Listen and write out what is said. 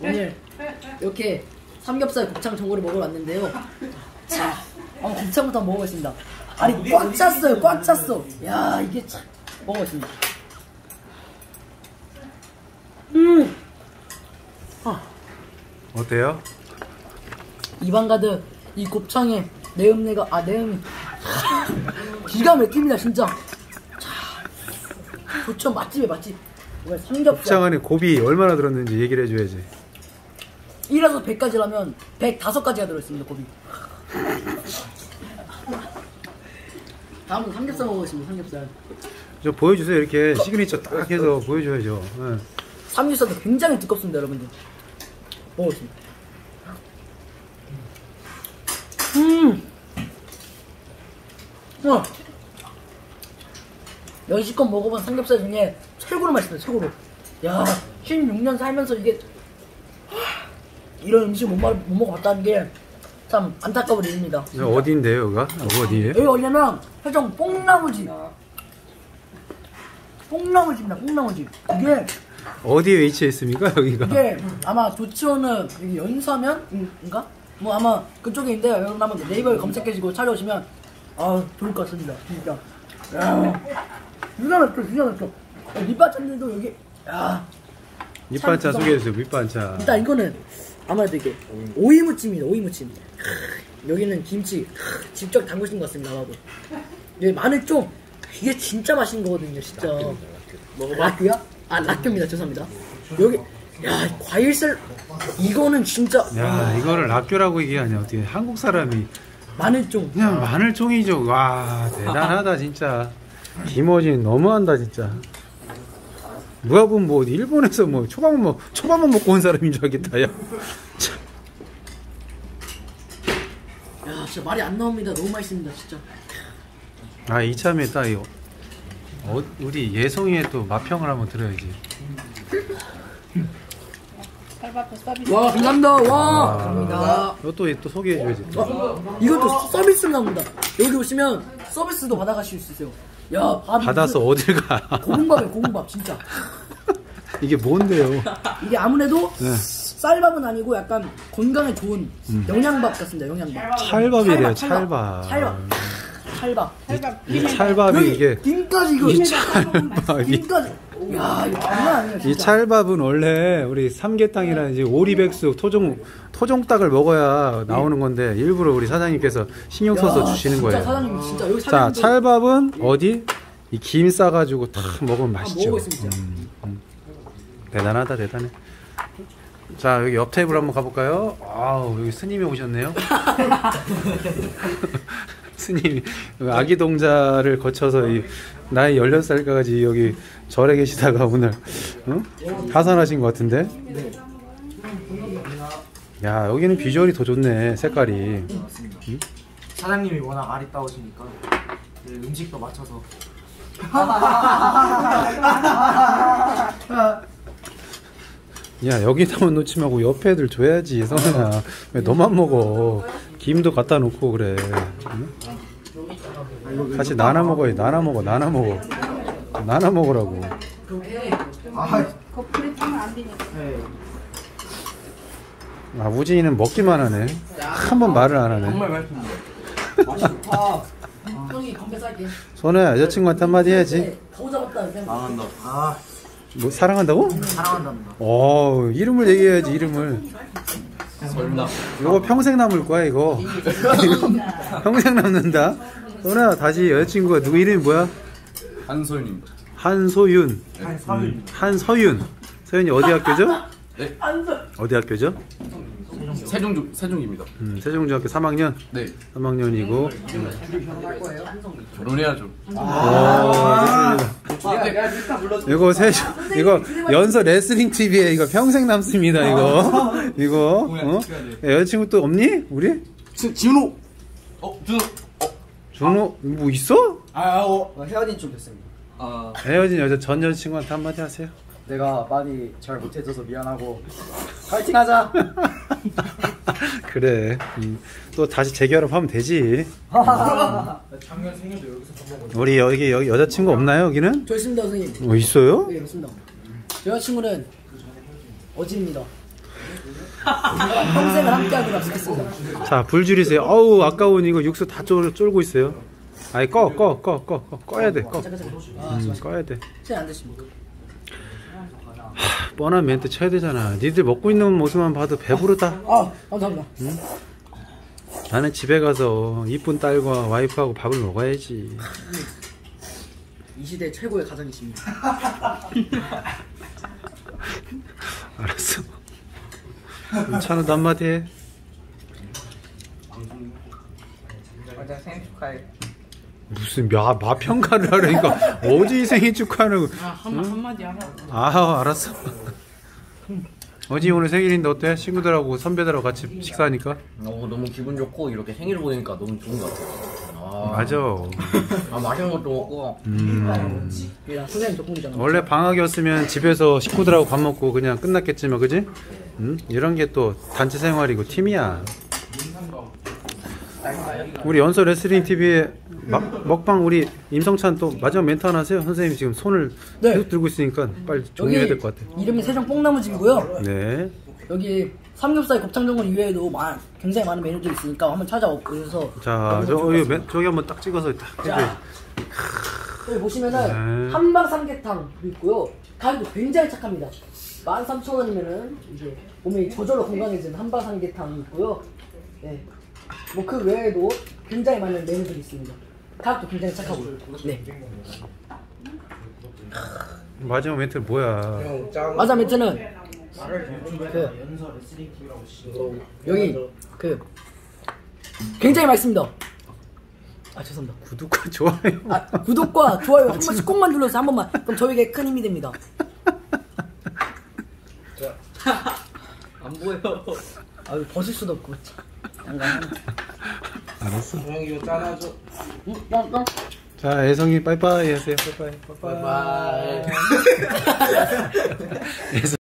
오늘 이렇게 삼겹살 곱창 전골을 먹으러 왔는데요. 자, 어, 곱창부터 먹어보겠습니다. 아니 꽉 찼어요, 꽉 찼어. 야 이게 참 먹어보겠습니다. 음, 어때요? 입안 가득 이 곱창의 내음내가 아 내음이 기가 막힙니다 진짜. 자, 조천 맛집에 맛집. 삼겹살. 곱창 안에 곱이 얼마나 들었는지 얘기를 해줘야지 1에서 100까지라면 105가지가 들어있습니다, 고비. 다음은 삼겹살 먹어보겠습니다, 삼겹살. 저 보여주세요 이렇게 시그니처 딱 해서 보여줘야죠 예. 삼겹살도 굉장히 두껍습니다, 여러분들. 먹어보겠습니다. 음! 와! 연식껏 먹어본 삼겹살 중에 최고로 맛있어요, 최고로. 야, 16년 살면서 이게 이런 음식 못, 먹- 못 먹어봤다는 게 참 안타까운 일입니다. 저 어디인데요 여기가? 어디에? 여기 어디냐면 회정 뽕나무집 뽕나무집입니다 뽕나무집 이게 어디에 위치해 있습니까 여기가? 이게 아마 조치원은 여기 연서면인가? 뭐 아마 그쪽에 있는데 여러분 한번 네이버에 검색해주고 찾아오시면 아 좋을 것 같습니다 진짜 야 맛있어 진짜 맛있어 야, 밑반찬들도 여기 야 밑반찬 참 소개해주세요 밑반찬 일단 이거는 아무래도 이게 오이무침입니다 오이무침. 여기는 김치 직접 담그신 것 같습니다 아마도 여기 마늘쫑 이게 진짜 맛있는 거거든요 진짜. 먹어봐. 라큐야? 아 라큐입니다. 죄송합니다. 여기 야 과일살 이거는 진짜. 야 이거를 락교라고 얘기하냐? 어떻게 한국 사람이. 마늘쫑 그냥 마늘종이죠. 와 대단하다 진짜. 김어진 너무한다 진짜 누가 보면 뭐 일본에서 뭐 초밥만 먹 초밥만 먹고 온 사람인 줄 알겠다 야 참. 야 진짜 말이 안 나옵니다. 너무 맛있습니다 진짜. 아 이참에 딱 이거 어, 우리 예송이의 또 맛평을 한번 들어야지. 와 감사합니다. 와. 감사합니다. 이것도 또 소개해줘야지. 어, 이것도 서비스 나옵니다. 여기 오시면 서비스도 받아가실 수 있어요 야 밥이 받아서 어딜 가? 고봉밥이에요 고봉밥 진짜. 이게 뭔데요? 이게 아무래도 네. 쌀밥은 아니고 약간 건강에 좋은 영양밥 같습니다 영양밥. 찰밥이래요 찰밥 찰밥. 찰밥. 이 찰밥이 이게 김까지 이거 이 찰밥이 김까지 야 이거 장난 아니에요 이 진짜 찰밥은 원래 우리 삼계탕이라든지 오리백숙 토종 토종닭을 먹어야 나오는 건데 일부러 우리 사장님께서 신경 써서 야, 주시는 진짜 거예요. 사장님 진짜 여기 자 사장님들 찰밥은 어디 이 김 싸가지고 탁 먹으면 맛있죠. 먹어보겠습니다 대단하다 대단해. 자 여기 옆 테이블 한번 가볼까요? 아우 여기 스님이 오셨네요. 스님이 여기 아기 동자를 거쳐서 이 나이 16살까지 여기 절에 계시다가 오늘 어? 하산하신 것 같은데? 야 여기는 비주얼이 더 좋네 색깔이. 사장님이 워낙 아리따우시니까 네, 음식도 맞춰서 야 여기다만 놓지 말고 옆에 애들 줘야지 성현아. 왜 너만 먹어? 김도 갖다 놓고 그래. 응? 같이 나눠 먹어야 나눠 먹어. 나눠 먹어. 나눠 먹으라고. 아, 네. 아 우진이는 먹기만 하네. 한 번 말을 안 하네. 정말 건배 쌀게. 손에 여자친구한테 한마디 해야지. 네, 더 잡았다 망한다. 아, 뭐 사랑한다고? 사랑한답니다. 어 이름을 얘기해야지 이름을 설마. 이거 평생 남을 거야 이거 이거 평생 남는다 손아 다시 여자친구가 누구 이름이 뭐야? 한솔입니다. 한소윤 한 사흘. 한서윤 서윤이 어디 학교죠? 네. 어디 학교죠? 세종 세종입니다. 음, 세종중학교 3학년 네. 3학년이고 결혼해야죠. 아, 이거 세종 이거 연서 레슬링 TV에 이거 평생 남습니다 이거 이거 어? 야, 여자친구 또 없니? 우리? 지훈호. 어, 준호. 준호 뭐 있어? 아, 어, 헤어진 좀 됐습니다. 아, 헤어진 여자 전 여자친구한테 한마디 하세요 내가 많이 잘 못해줘서 미안하고 파이팅하자. 그래 음, 또 다시 재결합하면 되지 작년 생일도 여기서 밥 먹었는데. 우리 여기 여기 여자친구 없나요 여기는? 저 있습니다 선생님 어 있어요? 네 그렇습니다 제 여자친구는 어진입니다 평생을 함께하기로 약속했습니다. 자, 불 줄이세요. 어우, 아까운 이거 육수 다 쫄, 쫄고 있어요. 아이, 꺼, 꺼, 꺼, 꺼, 꺼, 꺼야 돼, 꺼. 음, 꺼야 돼. 제안 되십니까? 뻔한 멘트 쳐야 되잖아. 니들 먹고 있는 모습만 봐도 배부르다. 아 감사합니다. 나는 집에 가서 이쁜 딸과 와이프하고 밥을 먹어야지. 이 시대 최고의 가정이십니다. 알았어. 찬우도 한마디 해. 맞아 생일 축하해. 무슨 마, 마평가를 하려니까 어디 생일 축하하는 거. 아, 한, 한마디 하라. 아, 알았어. 어지 오늘 생일인데 어때? 친구들하고 선배들하고 같이 식사하니까? 어, 너무 기분 좋고 이렇게 생일 보니까 너무 좋은 것 같아요. 아, 맞아. 아 맛있는 것도 먹고 음, 야 선생님 덕분이잖아. 원래 방학이었으면 집에서 식구들하고 밥 먹고 그냥 끝났겠지만, 그지? 음? 이런 게 또 단체 생활이고 팀이야. 우리 연서 레슬링 TV에 먹방 우리 임성찬 또 마지막 멘트 하나 하세요. 선생님이 지금 손을 네. 계속 들고 있으니까 빨리 종료해야 될 것 같아. 이름이 세종 뽕나무집이고요. 네. 여기 삼겹살 곱창전골 이외에도 마, 굉장히 많은 메뉴들이 있으니까 한번 찾아오셔서 자, 저, 어, 여기, 맨- 저기 한번 딱 찍어서 딱 해줘요. 여기 보시면은 네. 한방 삼계탕도 있고요. 가격도 굉장히 착합니다. 13,000원이면은 이제 몸이 저절로 건강해지는 한방 삼계탕이 있고요. 네. 뭐 그 외에도 굉장히 많은 메뉴들이 있습니다. 가격도 굉장히 착하고요. 네. 마지막 멘트 뭐야? 맞아 멘트는 그 여기 그 굉장히 맛있습니다. 아 죄송합니다. 구독과 좋아요. 아, 구독과 좋아요 한 번씩 꼭만 눌러서 한 번만 그럼 저에게 큰 힘이 됩니다. 안 보여. 아 벗을 수도 없고. 알았어. 형 이거 짜놔줘. 자, 애성이 빠이빠이 하세요. 빠이빠이. 바이바이. 애성-